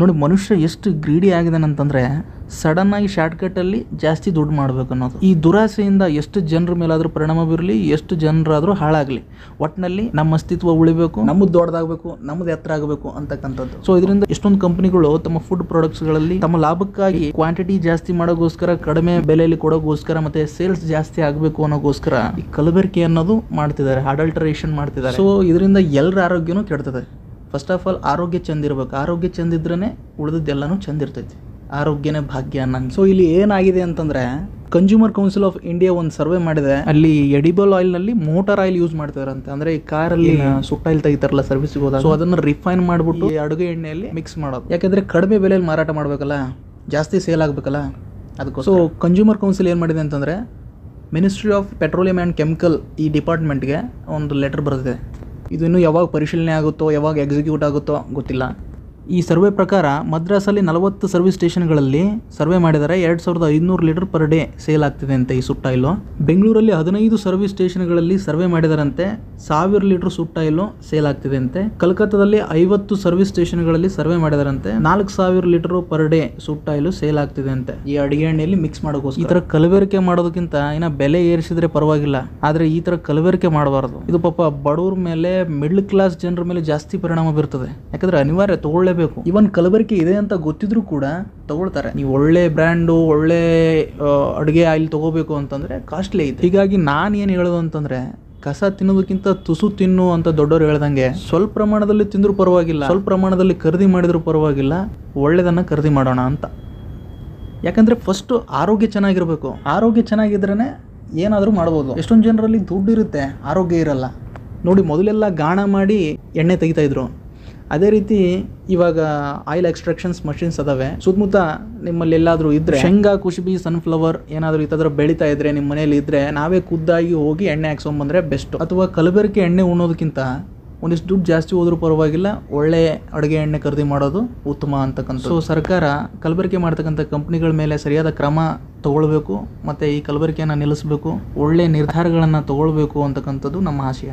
ನೋಡಿ, ಮನುಷ್ಯ ಎಷ್ಟು ಗ್ರೀಡಿ ಆಗಿದಾನಂತಂದ್ರೆ ಸಡನ್ ಆಗಿ ಶಾರ್ಟ್ಕಟ್ಟಲ್ಲಿ ಜಾಸ್ತಿ ದುಡ್ಡು ಮಾಡಬೇಕು ಅನ್ನೋದು. ಈ ದುರಾಸೆಯಿಂದ ಎಷ್ಟು ಜನರ ಮೇಲಾದರೂ ಪರಿಣಾಮ ಬೀರಲಿ, ಎಷ್ಟು ಜನರಾದರೂ ಹಾಳಾಗಲಿ. ಒಟ್ಟಿನಲ್ಲಿ ನಮ್ಮ ಅಸ್ತಿತ್ವ ಉಳಿಬೇಕು, ನಮ್ಮದು ದೊಡ್ಡದಾಗಬೇಕು, ನಮ್ಮದು ಎತ್ತರ ಆಗಬೇಕು ಅಂತಕ್ಕಂಥದ್ದು. ಸೊ ಇದರಿಂದ ಎಷ್ಟೊಂದು ಕಂಪನಿಗಳು ತಮ್ಮ ಫುಡ್ ಪ್ರಾಡಕ್ಟ್ಸ್ಗಳಲ್ಲಿ ತಮ್ಮ ಲಾಭಕ್ಕಾಗಿ ಕ್ವಾಂಟಿಟಿ ಜಾಸ್ತಿ ಮಾಡೋಗೋಸ್ಕರ, ಕಡಿಮೆ ಬೆಲೆಯಲ್ಲಿ ಕೊಡೋಗೋಸ್ಕರ ಮತ್ತೆ ಸೇಲ್ಸ್ ಜಾಸ್ತಿ ಆಗಬೇಕು ಅನ್ನೋಗೋಸ್ಕರ ಈ ಕಲಬೆರಕೆ ಅನ್ನೋದು ಮಾಡ್ತಿದ್ದಾರೆ ಅಡಲ್ಟರೇಷನ್ ಮಾಡ್ತಿದ್ದಾರೆ. ಸೊ ಇದರಿಂದ ಎಲ್ಲರ ಆರೋಗ್ಯನೂ ಕೆಡ್ತದೆ. ಫಸ್ಟ್ ಆಫ್ ಆಲ್ ಆರೋಗ್ಯ ಚಂದ ಇರ್ಬೇಕು. ಆರೋಗ್ಯ ಚಂದ ಇದ್ರೇ ಉಳಿದದ್ದೆಲ್ಲನೂ ಚಂದ ಇರ್ತೈತಿ. ಆರೋಗ್ಯನೇ ಭಾಗ್ಯ ಅನ್ನಂಗೆ. ಸೊ ಇಲ್ಲಿ ಏನಾಗಿದೆ ಅಂತಂದ್ರೆ ಕನ್ಸ್ಯೂಮರ್ ಕೌನ್ಸಿಲ್ ಆಫ್ ಇಂಡಿಯಾ ಒಂದು ಸರ್ವೆ ಮಾಡಿದೆ. ಅಲ್ಲಿ ಎಡಿಬಲ್ ಆಯಿಲ್ನಲ್ಲಿ ಮೋಟಾರ್ ಆಯಿಲ್ ಯೂಸ್ ಮಾಡ್ತಾರಂತೆ ಅಂದ್ರೆ ಈ ಕಾರಲ್ಲಿ ಸುಟ್ಟ ಆಯಿಲ್ ತೆಗಿತಾರಲ್ಲ ಸರ್ವಿಸ್ ಹೋದಾಗ. ಸೊ ಅದನ್ನ ರಿಫೈನ್ ಮಾಡಿಬಿಟ್ಟು ಈ ಅಡುಗೆ ಎಣ್ಣೆಯಲ್ಲಿ ಮಿಕ್ಸ್ ಮಾಡೋದು. ಯಾಕಂದ್ರೆ ಕಡಿಮೆ ಬೆಲೆಯಲ್ಲಿ ಮಾರಾಟ ಮಾಡಬೇಕಲ್ಲ ಜಾಸ್ತಿ ಸೇಲ್ ಆಗಬೇಕಲ್ಲ ಅದಕ್ಕೆ ಸೊ ಕನ್ಸ್ಯೂಮರ್ ಕೌನ್ಸಿಲ್ ಏನು ಮಾಡಿದೆ ಅಂತಂದರೆ ministry of petroleum and chemical ಈ ಡಿಪಾರ್ಟ್ಮೆಂಟ್ಗೆ ಒಂದು ಲೆಟರ್ ಬರೆದಿದೆ. ಇದು ಇನ್ನೂ ಯಾವಾಗ ಪರಿಶೀಲನೆ ಆಗುತ್ತೋ ಯಾವಾಗ ಎಕ್ಸಿಕ್ಯೂಟ್ ಆಗುತ್ತೋ ಗೊತ್ತಿಲ್ಲ. ಈ ಸರ್ವೆ ಪ್ರಕಾರ ಮದ್ರಾಸಲ್ಲಿ ನಲವತ್ತು ಸರ್ವಿಸ್ ಸ್ಟೇಷನ್ಗಳಲ್ಲಿ ಸರ್ವೆ ಮಾಡಿದರೆ ಎರಡು ಸಾವಿರದ ಐದುನೂರು ಲೀಟರ್ ಪರ್ ಡೇ ಸೇಲ್ ಆಗ್ತಿದೆ ಅಂತ ಈ ಸುಟ್ಟಾಯಿಲು ಬೆಂಗಳೂರಲ್ಲಿ ಹದಿನೈದು ಸರ್ವಿಸ್ ಸ್ಟೇಷನ್ಗಳಲ್ಲಿ ಸರ್ವೆ ಮಾಡಿದರಂತೆ ಸಾವಿರ ಲೀಟರ್ ಸುಟ್ಟಾಯಿಲು ಸೇಲ್ ಆಗ್ತಿದೆ ಅಂತೆ ಕಲ್ಕತ್ತಾದಲ್ಲಿ ಐವತ್ತು ಸರ್ವಿಸ್ ಸ್ಟೇಷನ್ಗಳಲ್ಲಿ ಸರ್ವೆ ಮಾಡಿದರಂತೆ ನಾಲ್ಕು ಸಾವಿರ ಲೀಟರ್ ಪರ್ ಡೇ ಸುಟ್ಟಾಯಿಲು ಸೇಲ್ ಆಗ್ತಿದೆ ಅಂತೆ ಈ ಅಡಿಗೆ ಎಣ್ಣೆಯಲ್ಲಿ ಮಿಕ್ಸ್ ಮಾಡೋಕೋಸ್ಕರ. ಈ ತರ ಕಲಬೆರಕೆ ಮಾಡೋದಕ್ಕಿಂತ ಇನ್ನ ಬೆಲೆ ಏರಿಸಿದ್ರೆ ಪರವಾಗಿಲ್ಲ, ಆದ್ರೆ ಈ ತರ ಕಲಬೆರಕೆ ಮಾಡಬಾರದು. ಇದು ಪಾಪ ಬಡವ್ರ ಮೇಲೆ ಮಿಡ್ಲ್ ಕ್ಲಾಸ್ ಜನರ ಮೇಲೆ ಜಾಸ್ತಿ ಪರಿಣಾಮ ಬೀರ್ತದೆ. ಯಾಕಂದ್ರೆ ಅನಿವಾರ್ಯ ತಗೊಳ್ಳೇಬೇಕು. ಇವನ್ ಕಲಬೆರಕೆ ಇದೆ ಅಂತ ಗೊತ್ತಿದ್ರು ಕೂಡ ತಗೊಳ್ತಾರೆ. ನೀವು ಒಳ್ಳೆ ಬ್ರ್ಯಾಂಡು, ಒಳ್ಳೆ ಅಡುಗೆ ಆಯಿಲ್ ತಗೋಬೇಕು ಅಂತಂದ್ರೆ ಕಾಸ್ಟ್ಲಿ ಐತೆ ಹೀಗಾಗಿ ನಾನು ಏನು ಹೇಳೋದು ಅಂತಂದ್ರೆ, ಕಸ ತಿನ್ನೋದಕ್ಕಿಂತ ತುಸು ತಿನ್ನು ಅಂತ ದೊಡ್ಡವರು ಹೇಳ್ದಂಗೆ ಸ್ವಲ್ಪ ಪ್ರಮಾಣದಲ್ಲಿ ತಿಂದರೂ ಪರವಾಗಿಲ್ಲ. ಸ್ವಲ್ಪ ಪ್ರಮಾಣದಲ್ಲಿ ಖರೀದಿ ಮಾಡಿದ್ರೂ ಪರವಾಗಿಲ್ಲ. ಒಳ್ಳೆದನ್ನ ಖರೀದಿ ಮಾಡೋಣ ಅಂತ. ಯಾಕಂದ್ರೆ ಫಸ್ಟ್ ಆರೋಗ್ಯ ಚೆನ್ನಾಗಿರಬೇಕು. ಆರೋಗ್ಯ ಚೆನ್ನಾಗಿದ್ರೇ ಏನಾದರೂ ಮಾಡ್ಬೋದು. ಎಷ್ಟೊಂದು ಜನರಲ್ಲಿ ದುಡ್ಡು ಇರುತ್ತೆ, ಆರೋಗ್ಯ ಇರಲ್ಲ. ನೋಡಿ, ಮೊದಲೆಲ್ಲ ಗಾಣ ಮಾಡಿ ಎಣ್ಣೆ ತೆಗಿತಾ ಇದ್ರು. ಅದೇ ರೀತಿ ಇವಾಗ ಆಯಿಲ್ ಎಕ್ಸ್ಟ್ರಾಕ್ಷನ್ಸ್ ಮಷಿನ್ಸ್ ಅದಾವೆ. ಸುತ್ತಮುತ್ತ ನಿಮ್ಮಲ್ಲಿ ಎಲ್ಲಾದರೂ ಇದ್ರೆ, ಶೇಂಗಾ, ಕುಸುಬಿ ಸನ್ಫ್ಲವರ್ ಏನಾದರೂ ಥರ ಬೆಳೀತಾ ಇದ್ರೆ ನಿಮ್ಮ ಮನೇಲಿ ಇದ್ರೆ ನಾವೇ ಖುದ್ದಾಗಿ ಹೋಗಿ ಎಣ್ಣೆ ಹಾಕ್ಸ್ಕೊಂಬಂದ್ರೆ ಬೆಸ್ಟ್ ಅಥವಾ ಕಲಬೆರಕೆ ಎಣ್ಣೆ ಉಣ್ಣೋದಕ್ಕಿಂತ ಒಂದಿಷ್ಟು ದುಡ್ಡು ಜಾಸ್ತಿ ಹೋದ್ರೂ ಪರವಾಗಿಲ್ಲ, ಒಳ್ಳೆ ಅಡುಗೆ ಎಣ್ಣೆ ಖರೀದಿ ಮಾಡೋದು ಉತ್ತಮ ಅಂತಕ್ಕಂಥ ಸೊ ಸರ್ಕಾರ ಕಲಬೆರಕೆ ಮಾಡ್ತಕ್ಕಂಥ ಕಂಪ್ನಿಗಳ ಮೇಲೆ ಸರಿಯಾದ ಕ್ರಮ ತಗೊಳ್ಬೇಕು, ಮತ್ತು ಈ ಕಲಬೆರಕೆಯನ್ನು ನಿಲ್ಲಿಸಬೇಕು, ಒಳ್ಳೆ ನಿರ್ಧಾರಗಳನ್ನು ತಗೊಳ್ಬೇಕು ಅಂತಕ್ಕಂಥದ್ದು ನಮ್ಮ ಆಶಯ.